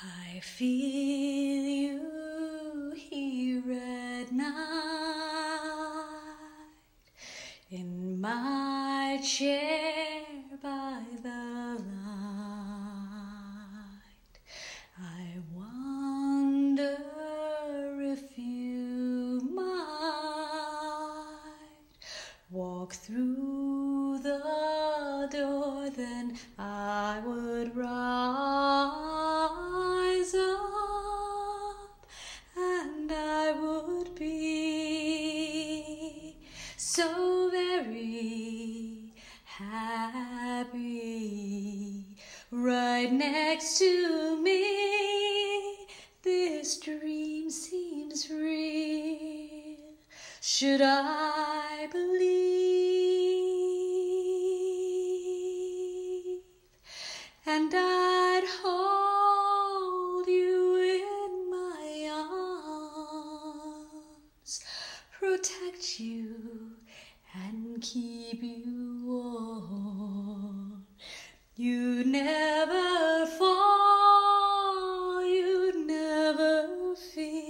I feel you here at night in my chair by the light. I wonder if you might walk through the door, then I would rise so very happy right next to me. This dream seems real. Should I believe? Protect you and keep you warm. You never fall, you never feel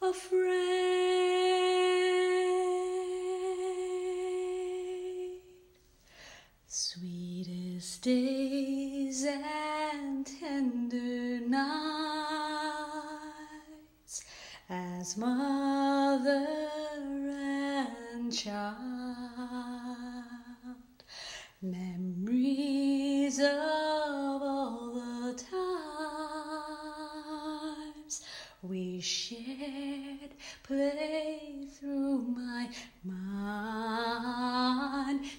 afraid. Sweetest days as mother and child. Memories of all the times we shared play through my mind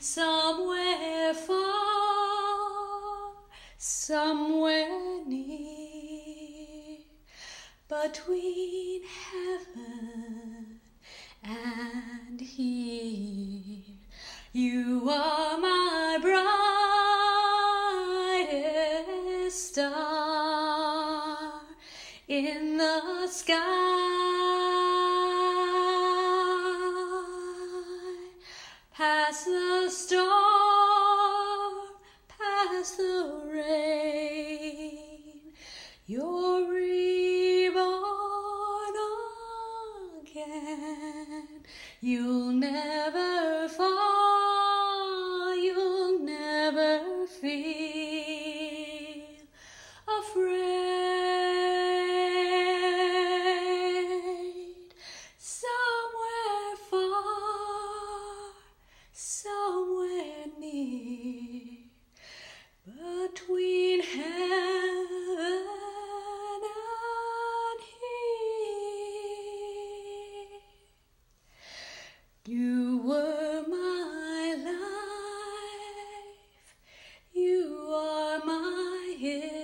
somewhere far, somewhere between heaven and here. You are my brightest star in the sky. Past the storm, past the rain, you're again. You'll never my